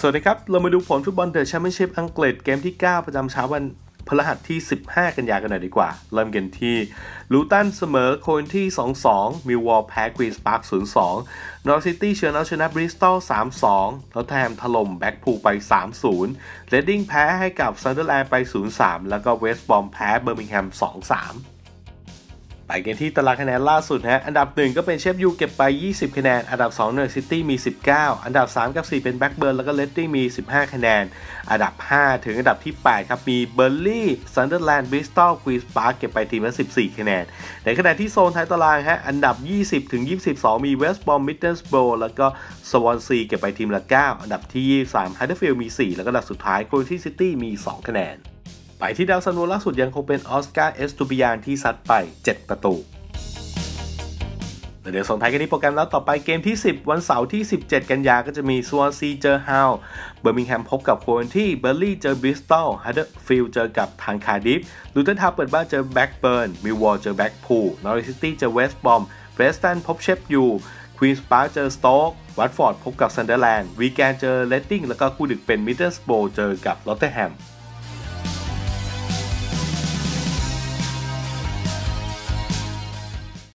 สวัสดีครับ เรามาดูผลฟุตบอลเดอะแชมเปี้ยนชิพอังกฤษเกมที่ 9 ประจำเช้าวันพฤหัสที่ 15 กันยากันหน่อยดีกว่า เริ่มกันที่ลูตันเสมอโคเวนทรี 2-2 มิลล์วอลล์แพ้ควีนส์พาร์ค 0-2 นอริชซิตี้เฉือนเอาชนะบริสตอล 3-2 รอตเธอร์แฮมถล่มแบล็คพูลไป 3-0 เรดดิ้งแพ้ให้กับซันเดอร์แลนด์ไป 0-3 แล้วก็เวสต์บรอมแพ้เบอร์มิงแฮม 2-3 ไปกันที่ตารางคะแนนล่าสุดฮะ อันดับ 1 ก็เป็นเชฟยูเก็บไป 20 คะแนน อันดับ2นอริชซิตี้มี 19 อันดับ 3 กับ 4 เป็นแบล็คเบิร์นแล้วก็เรดดิ้งมี 15 คะแนน อันดับ 5 ถึงอันดับที่ 8 ครับ มีเบิร์นลีย์ซันเดอร์แลนด์บริสตอลควีนส์ปาร์กเก็บไปทีมละ 14 คะแนน ในขณะที่โซนท้ายตารางฮะ อันดับ 20 ถึง 22 มีเวสต์บรอมมิดเดิลสโบรห์แล้วก็สวอนซีเก็บไปทีมละ 9 อันดับที่ 23ฮัดเดอร์สฟิลด์มี 4 แล้วก็อันดับสุดท้ายโคเวนทรีซิตี้มี 2 คะแนน ไปที่ดาวซัลโวล่าสุดยังคงเป็นออสการ์เอสตูปินญานที่ซัดไป 7 ประตูเดี๋ยวส่งท้ายกันที่โปรแกรมแล้วต่อไปเกมที่ 10 วันเสาร์ที่ 17 กันยาก็จะมีสวอนซีเจอฮัลล์เบอร์มิงแฮมพบกับโคเวนทรีเบิร์นลีย์เจอบริสตอลฮัดเดอร์สฟิลด์เจอกับทางคาร์ดิฟฟ์ลูตันทาวน์เปิดบ้านเจอแบล็คเบิร์นมิลล์วอลล์เจอแบล็กพูลนอริชซิตี้เจอเวสต์บรอมเปรสตันพบเชฟยูควีนส์ปาร์คเจอสโต๊กวัตฟอร์ดพบกับซันเดอร์แลนด์วีแกนเจอเรดดิ้งแล้วก็คู่ดึกเป็นมิดเดิลสโบรห์เจอกับรอตเธอร์แฮม